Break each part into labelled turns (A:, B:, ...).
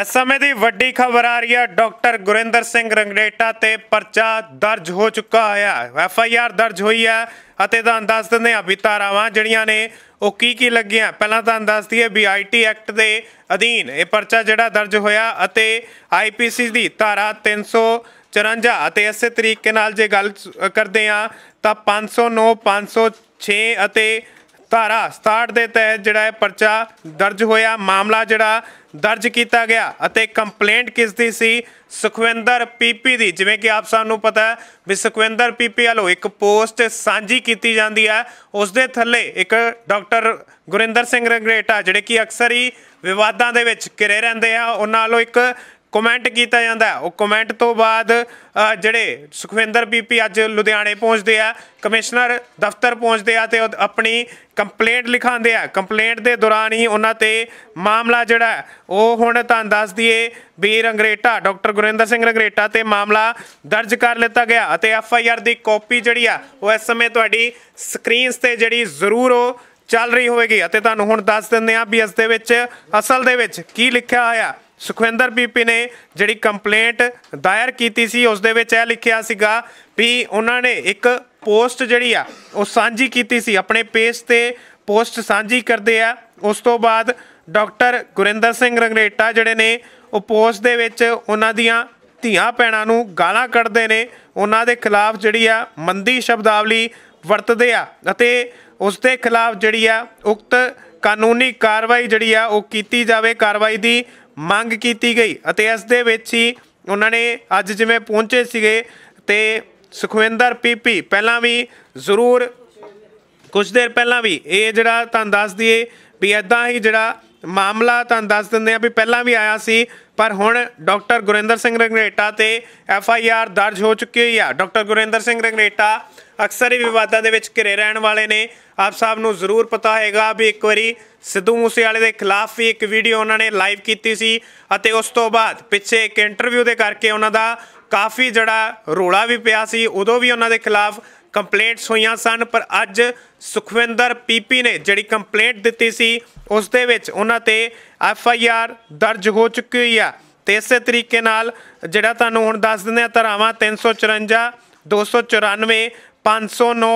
A: ਇਸ ਸਮੇਂ ਦੀ ਵੱਡੀ ਖਬਰ ਆ ਰਹੀ ਹੈ ਡਾਕਟਰ ਗੁਰਿੰਦਰ ਸਿੰਘ ਰੰਗੜੇਟਾ ਤੇ ਪਰਚਾ ਦਰਜ ਹੋ ਚੁੱਕਾ ਹੈ। ਐਫ ਆਈ ਆਰ ਦਰਜ ਹੋਈ ਹੈ ਅਤੇ ਤੁਹਾਨੂੰ ਦੱਸ ਦਿੰਦੇ ਹਾਂ ਵੀ ਧਾਰਾਵਾਂ ਜਿਹੜੀਆਂ ਨੇ, ਉਹ ਕੀ ਕੀ ਲੱਗੀਆਂ। ਪਹਿਲਾਂ ਤੁਹਾਨੂੰ ਦੱਸ ਦਈਏ ਵੀ ਆਈਟੀ ਐਕਟ ਦੇ ਅਧੀਨ ਇਹ ਪਰਚਾ ਜਿਹੜਾ ਦਰਜ ਹੋਇਆ ਅਤੇ ਆਈਪੀਸੀ ਦੀ ਧਾਰਾ 354 ਅਤੇ ਇਸੇ ਤਰੀਕੇ ਨਾਲ ਜੇ ਗੱਲ ਕਰਦੇ ਆ ਤਾਂ 509 506 ਅਤੇ ਧਾਰਾ 67 ਦੇ ਤਹਿਤ ਜਿਹੜਾ ਹੈ ਪਰਚਾ ਦਰਜ ਹੋਇਆ, ਮਾਮਲਾ ਜਿਹੜਾ ਦਰਜ ਕੀਤਾ ਗਿਆ ਅਤੇ ਕੰਪਲੇਂਟ ਕਿਸ ਦੀ ਸੀ? ਸੁਖਵਿੰਦਰ ਪੀਪੀ ਦੀ। ਜਿਵੇਂ ਕਿ ਆਪ ਸਭ ਨੂੰ ਪਤਾ ਹੈ ਵੀ ਸੁਖਵਿੰਦਰ ਪੀਪੀ ਵੱਲੋਂ ਇੱਕ ਪੋਸਟ ਸਾਂਝੀ ਕੀਤੀ ਜਾਂਦੀ ਹੈ। ਉਸ ਦੇ ਥੱਲੇ ਇੱਕ ਡਾਕਟਰ ਗੁਰਿੰਦਰ ਸਿੰਘ ਰੰਗਰੇਟਾ, ਜਿਹੜੇ ਕਿ ਅਕਸਰ ਹੀ ਵਿਵਾਦਾਂ ਦੇ ਵਿੱਚ ਘਿਰੇ ਰਹਿੰਦੇ ਆ। ਉਹਨਾਂ ਵੱਲੋਂ ਇੱਕ ਕਮੈਂਟ ਕੀਤਾ ਜਾਂਦਾ ਉਹ ਕਮੈਂਟ ਤੋਂ ਬਾਅਦ ਜਿਹੜੇ ਸੁਖਵਿੰਦਰ ਪੀਪੀ ਅੱਜ ਲੁਧਿਆਣੇ ਪਹੁੰਚਦੇ ਆ, ਕਮਿਸ਼ਨਰ ਦਫ਼ਤਰ ਪਹੁੰਚਦੇ ਆ ਤੇ ਉਹ ਆਪਣੀ ਕੰਪਲੇਂਟ ਲਿਖਾਉਂਦੇ ਆ। ਕੰਪਲੇਂਟ ਦੇ ਦੌਰਾਨ ਹੀ ਉਹਨਾਂ ਤੇ ਮਾਮਲਾ ਜਿਹੜਾ ਉਹ ਹੁਣ ਤੁਹਾਨੂੰ ਦੱਸ ਦਈਏ ਵੀ ਰੰਗਰੇਟਾ ਡਾਕਟਰ ਗੁਰਿੰਦਰ ਸਿੰਘ ਰੰਗਰੇਟਾ ਤੇ ਮਾਮਲਾ ਦਰਜ ਕਰ ਲਿੱਤਾ ਗਿਆ ਅਤੇ ਐਫ ਆਈ ਆਰ ਦੀ ਕਾਪੀ ਜਿਹੜੀ ਆ, ਉਹ ਇਸ ਸਮੇਂ ਤੁਹਾਡੀ ਸਕਰੀਨਸ ਤੇ ਜਿਹੜੀ ਜ਼ਰੂਰ ਉਹ ਚੱਲ ਰਹੀ ਹੋਵੇਗੀ। ਅਤੇ ਤੁਹਾਨੂੰ ਹੁਣ ਦੱਸ ਦਿੰਦੇ ਆ ਵੀ ਇਸ ਦੇ ਵਿੱਚ, ਅਸਲ ਦੇ ਵਿੱਚ ਕੀ ਲਿਖਿਆ ਹੋਇਆ। ਸੁਖਵਿੰਦਰ ਬੀਪੀ ਨੇ ਜਿਹੜੀ ਕੰਪਲੇਂਟ ਦਾਇਰ ਕੀਤੀ ਸੀ, ਉਸ ਦੇ ਵਿੱਚ ਇਹ ਲਿਖਿਆ ਸੀਗਾ ਵੀ ਉਹਨਾਂ ਨੇ ਇੱਕ ਪੋਸਟ ਜਿਹੜੀ ਆ, ਉਹ ਸਾਂਝੀ ਕੀਤੀ ਸੀ, ਆਪਣੇ ਪੇਜ ਤੇ ਪੋਸਟ ਸਾਂਝੀ ਕਰਦੇ ਆ। ਉਸ ਤੋਂ ਬਾਅਦ ਡਾਕਟਰ ਗੁਰਿੰਦਰ ਸਿੰਘ ਰੰਗਰੇਟਾ ਜਿਹੜੇ ਨੇ, ਉਹ ਪੋਸਟ ਦੇ ਵਿੱਚ ਉਹਨਾਂ ਦੀਆਂ ਧੀਆਂ ਭੈਣਾਂ ਨੂੰ ਗਾਲਾਂ ਕੱਢਦੇ ਨੇ। ਉਹਨਾਂ ਦੇ ਖਿਲਾਫ ਜਿਹੜੀ ਆ, ਮੰਦੀ ਸ਼ਬਦਾਵਲੀ ਵਰਤਦੇ ਆ ਅਤੇ ਉਸ ਦੇ ਖਿਲਾਫ ਜਿਹੜੀ ਆ, ਉਕਤ ਕਾਨੂੰਨੀ ਕਾਰਵਾਈ ਜਿਹੜੀ ਆ, ਉਹ ਕੀਤੀ ਜਾਵੇ। ਕਾਰਵਾਈ ਦੀ ਮੰਗ ਕੀਤੀ ਗਈ ਅਤੇ ਇਸ ਦੇ ਵਿੱਚ ਹੀ ਉਹਨਾਂ ਨੇ ਅੱਜ ਜਿਵੇਂ ਪਹੁੰਚੇ ਸੀਗੇ ਤੇ ਸੁਖਵਿੰਦਰ ਪੀਪੀ ਪਹਿਲਾਂ ਵੀ ਜ਼ਰੂਰ ਕੁਝ ਦੇਰ ਪਹਿਲਾਂ ਵੀ ਇਹ ਜਿਹੜਾ ਤੁਹਾਨੂੰ ਦੱਸ ਦਈਏ ਵੀ ਐਦਾਂ ਹੀ ਜਿਹੜਾ ਮਾਮਲਾ ਤੁਹਾਨੂੰ ਦੱਸ ਦਿੰਦੇ ਆ ਵੀ ਪਹਿਲਾਂ ਵੀ ਆਇਆ ਸੀ, ਪਰ ਹੁਣ ਡਾਕਟਰ ਗੁਰਿੰਦਰ ਸਿੰਘ ਰੰਗਰੇਟਾ ਤੇ ਐਫ ਆਈ ਆਰ ਦਰਜ ਹੋ ਚੁੱਕੀ ਹੋਈ ਆ। ਡਾਕਟਰ ਗੁਰਿੰਦਰ ਸਿੰਘ ਰੰਗਰੇਟਾ ਅਕਸਰ ਹੀ ਵਿਵਾਦਾਂ ਦੇ ਵਿੱਚ ਘਿਰੇ ਰਹਿਣ ਵਾਲੇ ਨੇ। ਆਪ ਸਾਹਿਬ ਨੂੰ ਜ਼ਰੂਰ ਪਤਾ ਹੋਏਗਾ ਵੀ ਇੱਕ ਵਾਰੀ ਸਿੱਧੂ ਮੂਸੇਵਾਲੇ ਦੇ ਖਿਲਾਫ ਵੀ ਇੱਕ ਵੀਡੀਓ ਉਹਨਾਂ ਨੇ ਲਾਈਵ ਕੀਤੀ ਸੀ ਅਤੇ ਉਸ ਤੋਂ ਬਾਅਦ ਪਿੱਛੇ ਇੱਕ ਇੰਟਰਵਿਊ ਦੇ ਕਰਕੇ ਉਹਨਾਂ ਦਾ ਕਾਫੀ ਜਿਹੜਾ ਰੋਲਾ ਵੀ ਪਿਆ ਸੀ, ਉਦੋਂ ਵੀ ਉਹਨਾਂ ਦੇ ਖਿਲਾਫ ਕੰਪਲੇਂਟਸ ਹੋਈਆਂ ਸਨ, ਪਰ ਅੱਜ ਸੁਖਵਿੰਦਰ ਪੀਪੀ ਨੇ ਜਿਹੜੀ ਕੰਪਲੇਂਟ ਦਿੱਤੀ ਸੀ, ਉਸ ਦੇ ਵਿੱਚ ਉਹਨਾਂ ਤੇ ਐਫ ਆਈ ਆਰ ਦਰਜ ਹੋ ਚੁੱਕੀ ਹੋਈ ਆ। ਤੇ ਇਸੇ ਤਰੀਕੇ ਨਾਲ ਜਿਹੜਾ ਤੁਹਾਨੂੰ ਹੁਣ ਦੱਸ ਦਿੰਦੇ ਆ, ਧਾਰਾਵਾਂ 354 294 509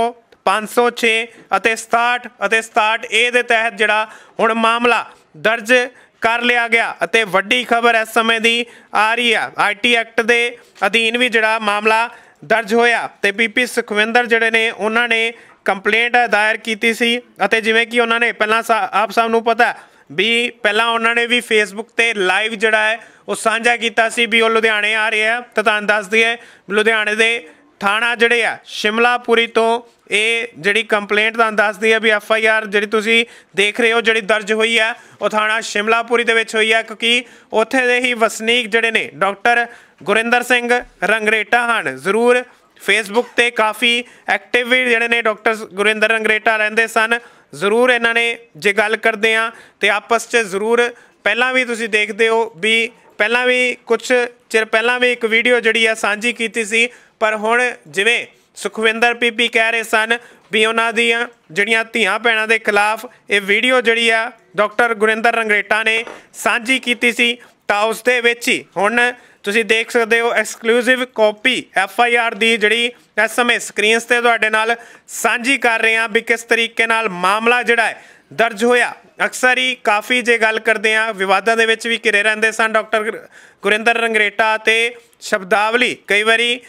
A: 506 ਅਤੇ 67 ਅਤੇ 67 ਏ ਦੇ ਤਹਿਤ ਜਿਹੜਾ ਹੁਣ ਮਾਮਲਾ ਦਰਜ ਕਰ ਲਿਆ ਗਿਆ। ਅਤੇ ਵੱਡੀ ਖਬਰ ਇਸ ਸਮੇਂ ਦੀ ਆ ਰਹੀ ਆ। ਆਈਟੀ ਐਕਟ ਦੇ ਅਧੀਨ ਵੀ ਜਿਹੜਾ ਮਾਮਲਾ ਦਰਜ ਹੋਇਆ ਤੇ ਪੀਪੀ ਸੁਖਵਿੰਦਰ ਜਿਹੜੇ ਨੇ, ਉਹਨਾਂ ਨੇ ਕੰਪਲੇਂਟ ਦਾਇਰ ਕੀਤੀ ਸੀ ਅਤੇ ਜਿਵੇਂ ਕਿ ਉਹਨਾਂ ਨੇ ਪਹਿਲਾਂ ਸਾ- ਆਪ ਸਭ ਨੂੰ ਪਤਾ ਵੀ ਪਹਿਲਾਂ ਉਹਨਾਂ ਨੇ ਵੀ ਫੇਸਬੁੱਕ ਤੇ ਲਾਈਵ ਜਿਹੜਾ ਹੈ, ਉਹ ਸਾਂਝਾ ਕੀਤਾ ਸੀ ਵੀ ਉਹ ਲੁਧਿਆਣੇ ਆ ਰਹੇ ਆ ਤਾਂ ਤੁਹਾਨੂੰ ਦੱਸ ਦਈਏ, ਲੁਧਿਆਣੇ ਦੇ ਥਾਣਾ ਜਿਹੜੇ ਆ ਸ਼ਿਮਲਾਪੁਰੀ ਤੋਂ ਇਹ ਜਿਹੜੀ ਕੰਪਲੇਂਟ ਤੁਹਾਨੂੰ ਦੱਸਦੀ ਹੈ ਵੀ ਐਫ ਆਈ ਆਰ ਜਿਹੜੀ ਤੁਸੀਂ ਦੇਖ ਰਹੇ ਹੋ, ਜਿਹੜੀ ਦਰਜ ਹੋਈ ਹੈ ਉਹ ਥਾਣਾ ਸ਼ਿਮਲਾਪੁਰੀ ਦੇ ਵਿੱਚ ਹੋਈ ਹੈ ਕਿਉਂਕਿ ਉੱਥੇ ਦੇ ਹੀ ਵਸਨੀਕ ਜਿਹੜੇ ਨੇ, ਡਾਕਟਰ ਗੁਰਿੰਦਰ ਸਿੰਘ ਰੰਗਰੇਟਾ ਹਨ। ਜ਼ਰੂਰ ਫੇਸਬੁੱਕ ਤੇ ਕਾਫੀ ਐਕਟਿਵ ਵੀ ਜਿਹੜੇ ਨੇ ਡਾਕਟਰ ਗੁਰਿੰਦਰ ਰੰਗਰੇਟਾ ਰਹਿੰਦੇ ਸਨ। ਜ਼ਰੂਰ ਇਹਨਾਂ ਨੇ ਜੇ ਗੱਲ ਕਰਦੇ ਆ ਤੇ ਆਪਸ 'ਚ ਜ਼ਰੂਰ ਪਹਿਲਾਂ ਵੀ ਤੁਸੀਂ ਦੇਖਦੇ ਹੋ ਵੀ ਪਹਿਲਾਂ ਵੀ ਕੁਝ ਚਿਰ ਪਹਿਲਾਂ ਵੀ ਇੱਕ ਵੀਡੀਓ ਜਿਹੜੀ ਆ ਸਾਂਝੀ ਕੀਤੀ ਸੀ ਪਰ ਹੁਣ ਜਿਵੇਂ ਸੁਖਵਿੰਦਰ ਪੀਪੀ ਕਹਿ ਰਹੇ ਸਨ ਵੀ ਉਹਨਾਂ ਦੀਆਂ ਜਿਹੜੀਆਂ ਧੀਆਂ ਭੈਣਾਂ ਦੇ ਖਿਲਾਫ ਇਹ ਵੀਡੀਓ ਜਿਹੜੀ ਆ ਡਾਕਟਰ ਗੁਰਿੰਦਰ ਰੰਗਰੇਟਾ ਨੇ ਸਾਂਝੀ ਕੀਤੀ ਸੀ, ਤਾਂ ਉਸ ਦੇ ਵਿੱਚ ਹੀ ਹੁਣ ਤੁਸੀਂ ਦੇਖ ਸਕਦੇ ਹੋ exclusive copy F I R ਦੀ ਜਿਹੜੀ ਇਸ ਸਮੇਂ ਸਕਰੀਨਸ ਤੇ ਤੁਹਾਡੇ ਨਾਲ ਸਾਂਝੀ ਕਰ ਰਹੇ ਹਾਂ ਵੀ ਕਿਸ ਤਰੀਕੇ ਨਾਲ ਮਾਮਲਾ ਜਿਹੜਾ ਹੈ ਦਰਜ ਹੋਇਆ। ਅਕਸਰ ਹੀ ਕਾਫੀ ਜੇ ਗੱਲ ਕਰਦੇ ਆ ਵਿਵਾਦਾਂ ਦੇ ਵਿੱਚ ਵੀ ਘਿਰੇ ਰਹਿੰਦੇ ਸਨ ਡਾਕਟਰ ਗੁਰਿੰਦਰ ਰੰਗਰੇਟਾ ਤੇ ਸ਼ਬਦਾਵਲੀ ਕਈ ਵਾਰੀ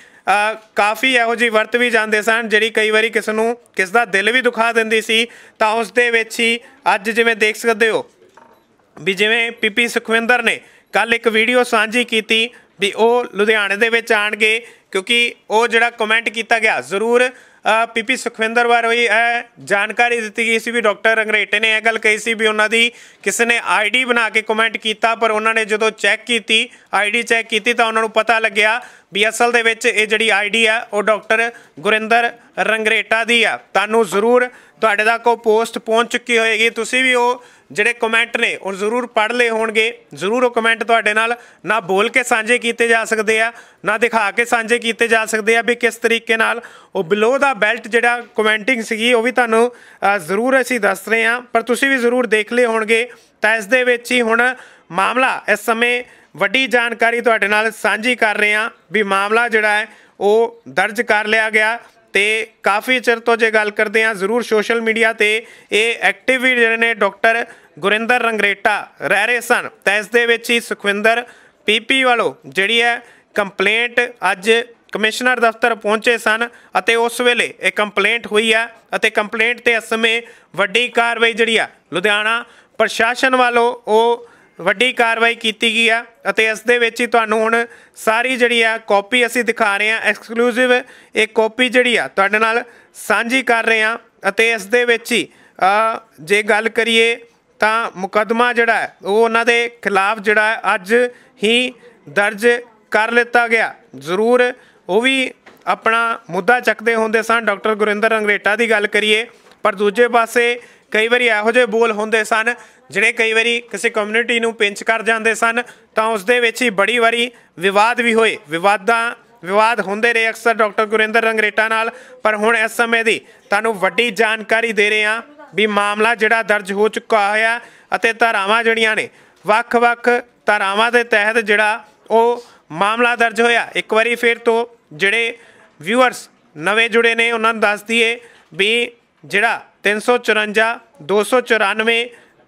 A: ਕਾਫੀ ਇਹੋ ਜਿਹੀ ਵਰਤ ਵੀ ਜਾਂਦੇ ਸਨ, ਜਿਹੜੀ ਕਈ ਵਾਰੀ ਕਿਸ ਨੂੰ, ਕਿਸ ਦਾ ਦਿਲ ਵੀ ਦੁਖਾ ਦਿੰਦੀ ਸੀ, ਤਾਂ ਉਸ ਦੇ ਵਿੱਚ ਹੀ ਅੱਜ ਜਿਵੇਂ ਦੇਖ ਸਕਦੇ ਹੋ, ਵੀ ਜਿਵੇਂ ਪੀਪੀ ਸੁਖਵਿੰਦਰ ਨੇ ਕੱਲ ਇੱਕ ਵੀਡੀਓ ਸਾਂਝੀ ਕੀਤੀ ਵੀ ਉਹ ਲੁਧਿਆਣੇ ਦੇ ਵਿੱਚ ਆਣਗੇ ਕਿਉਂਕਿ ਉਹ ਜਿਹੜਾ ਕਮੈਂਟ ਕੀਤਾ ਗਿਆ, ਜ਼ਰੂਰ ਪੀਪੀ ਸੁਖਵਿੰਦਰ ਬਾਰੇ ਇਹ ਜਾਣਕਾਰੀ ਦਿੱਤੀ ਗਈ ਸੀ ਵੀ ਡਾਕਟਰ ਰੰਗਰੇਟੇ ਨੇ ਇਹ ਗੱਲ ਕਹੀ ਸੀ ਵੀ ਉਹਨਾਂ ਦੀ ਕਿਸੇ ਨੇ ਆਈਡੀ ਬਣਾ ਕੇ ਕਮੈਂਟ ਕੀਤਾ, ਪਰ ਉਹਨਾਂ ਨੇ ਜਦੋਂ ਚੈੱਕ ਕੀਤੀ, ਆਈਡੀ ਚੈੱਕ ਕੀਤੀ ਤਾਂ ਉਹਨਾਂ ਨੂੰ ਪਤਾ ਲੱਗਿਆ ਵੀ ਅਸਲ ਦੇ ਵਿੱਚ ਇਹ ਜਿਹੜੀ ਆਈਡੀ ਆ, ਉਹ ਡਾਕਟਰ ਗੁਰਿੰਦਰ ਰੰਗਰੇਟਾ ਦੀ ਆ। ਤੁਹਾਨੂੰ ਜ਼ਰੂਰ ਤੁਹਾਡੇ ਤੱਕ ਉਹ ਪੋਸਟ ਪਹੁੰਚ ਚੁੱਕੀ ਹੋਏਗੀ। ਤੁਸੀਂ ਵੀ ਉਹ ਜਿਹੜੇ ਕਮੈਂਟ ਨੇ, ਉਹ ਜ਼ਰੂਰ ਪੜ੍ਹ ਲਏ ਹੋਣਗੇ। ਜ਼ਰੂਰ ਉਹ ਕਮੈਂਟ ਤੁਹਾਡੇ ਨਾਲ ਨਾ ਬੋਲ ਕੇ ਸਾਂਝੇ ਕੀਤੇ ਜਾ ਸਕਦੇ ਆ, ਨਾ ਦਿਖਾ ਕੇ ਸਾਂਝੇ ਕੀਤੇ ਜਾ ਸਕਦੇ ਆ ਵੀ ਕਿਸ ਤਰੀਕੇ ਨਾਲ ਉਹ ਬਿਲੋ ਦਾ ਬੈਲਟ ਜਿਹੜਾ ਕਮੈਂਟਿੰਗ ਸੀਗੀ, ਉਹ ਵੀ ਤੁਹਾਨੂੰ ਜ਼ਰੂਰ ਅਸੀਂ ਦੱਸ ਰਹੇ ਹਾਂ। ਪਰ ਤੁਸੀਂ ਵੀ ਜ਼ਰੂਰ ਦੇਖ ਲਏ ਹੋਣਗੇ। ਤਾਂ ਇਸ ਦੇ ਵਿੱਚ ਹੀ ਹੁਣ ਮਾਮਲਾ ਇਸ ਸਮੇਂ ਵੱਡੀ ਜਾਣਕਾਰੀ ਤੁਹਾਡੇ ਨਾਲ ਸਾਂਝੀ ਕਰ ਰਹੇ ਹਾਂ ਵੀ ਮਾਮਲਾ ਜਿਹੜਾ ਹੈ, ਉਹ ਦਰਜ ਕਰ ਲਿਆ ਗਿਆ। ਤੇ ਕਾਫੀ ਚਿਰ ਤੋਂ ਜੇ ਗੱਲ ਕਰਦੇ ਹਾਂ, ਜ਼ਰੂਰ ਸੋਸ਼ਲ ਮੀਡੀਆ ਤੇ ਇਹ ਐਕਟਿਵ ਵੀ ਜਿਹੜੇ ਨੇ ਡਾਕਟਰ ਗੁਰਿੰਦਰ ਰੰਗਰੇਟਾ ਰਹਿ ਰਹੇ ਸਨ। ਤਾਂ ਇਸ ਦੇ ਵਿੱਚ ਹੀ ਸੁਖਵਿੰਦਰ ਪੀਪੀ ਵੱਲੋਂ ਜਿਹੜੀ ਹੈ ਕੰਪਲੇਂਟ ਅੱਜ ਕਮਿਸ਼ਨਰ ਦਫ਼ਤਰ ਪਹੁੰਚੇ ਸਨ ਅਤੇ ਉਸ ਵੇਲੇ ਇਹ ਕੰਪਲੇਂਟ ਹੋਈ ਹੈ ਅਤੇ ਕੰਪਲੇਂਟ ਤੇ ਇਸ ਸਮੇਂ ਵੱਡੀ ਕਾਰਵਾਈ ਜਿਹੜੀ ਆ, ਲੁਧਿਆਣਾ ਪ੍ਰਸ਼ਾਸਨ ਵੱਲੋਂ ਉਹ ਵੱਡੀ ਕਾਰਵਾਈ ਕੀਤੀ ਗਈ ਆ ਅਤੇ ਇਸ ਦੇ ਵਿੱਚ ਹੀ ਤੁਹਾਨੂੰ ਹੁਣ ਸਾਰੀ ਜਿਹੜੀ ਆ ਕਾਪੀ ਅਸੀਂ ਦਿਖਾ ਰਹੇ ਹਾਂ ਐਕਸਕਲੂਸਿਵ ਇਹ ਕਾਪੀ ਜਿਹੜੀ ਆ ਤੁਹਾਡੇ ਨਾਲ ਸਾਂਝੀ ਕਰ ਰਹੇ ਹਾਂ ਅਤੇ ਇਸ ਦੇ ਵਿੱਚ ਹੀ ਜੇ ਗੱਲ ਕਰੀਏ ਤਾਂ ਮੁਕੱਦਮਾ ਜਿਹੜਾ ਉਹ ਉਹਨਾਂ ਦੇ ਖਿਲਾਫ ਜਿਹੜਾ ਅੱਜ ਹੀ ਦਰਜ ਕਰ ਲਿੱਤਾ ਗਿਆ। ਜ਼ਰੂਰ ਉਹ ਵੀ ਆਪਣਾ ਮੁੱਦਾ ਚੱਕਦੇ ਹੁੰਦੇ ਸਨ। ਡਾਕਟਰ ਗੁਰਿੰਦਰ ਅੰਗਰੇਟਾ ਦੀ ਗੱਲ ਕਰੀਏ, ਪਰ ਦੂਜੇ ਪਾਸੇ ਕਈ ਵਾਰੀ ਇਹੋ ਜਿਹੇ ਬੋਲ ਹੁੰਦੇ ਸਨ ਜਿਹੜੇ ਕਈ ਵਾਰੀ ਕਿਸੇ ਕਮਿਊਨਿਟੀ ਨੂੰ ਪਿੰਚ ਕਰ ਜਾਂਦੇ ਸਨ, ਤਾਂ ਉਸ ਦੇ ਵਿੱਚ ਹੀ ਬੜੀ ਵਾਰੀ ਵਿਵਾਦ ਵੀ ਹੋਏ। ਵਿਵਾਦਾਂ, ਵਿਵਾਦ ਹੁੰਦੇ ਰਹੇ ਅਕਸਰ ਡਾਕਟਰ ਗੁਰਿੰਦਰ ਰੰਗਰੇਟਾ ਨਾਲ, ਪਰ ਹੁਣ ਇਸ ਸਮੇਂ ਦੀ ਤੁਹਾਨੂੰ ਵੱਡੀ ਜਾਣਕਾਰੀ ਦੇ ਰਹੇ ਹਾਂ ਵੀ ਮਾਮਲਾ ਜਿਹੜਾ ਦਰਜ ਹੋ ਚੁੱਕਾ ਹੋਇਆ ਅਤੇ ਧਾਰਾਵਾਂ ਜਿਹੜੀਆਂ ਨੇ, ਵੱਖ-ਵੱਖ ਧਾਰਾਵਾਂ ਦੇ ਤਹਿਤ ਜਿਹੜਾ ਉਹ ਮਾਮਲਾ ਦਰਜ ਹੋਇਆ। ਇੱਕ ਵਾਰੀ ਫਿਰ ਤੋਂ ਜਿਹੜੇ ਵਿਊਅਰਸ ਨਵੇਂ ਜੁੜੇ ਨੇ, ਉਹਨਾਂ ਨੂੰ ਦੱਸ ਦਈਏ ਵੀ ਜਿਹੜਾ 354 294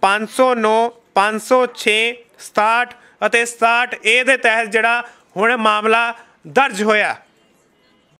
A: 509 506 67 ਅਤੇ 67 ਇਹ ਦੇ ਤਹਿਤ ਜਿਹੜਾ ਹੁਣ ਮਾਮਲਾ ਦਰਜ ਹੋਇਆ।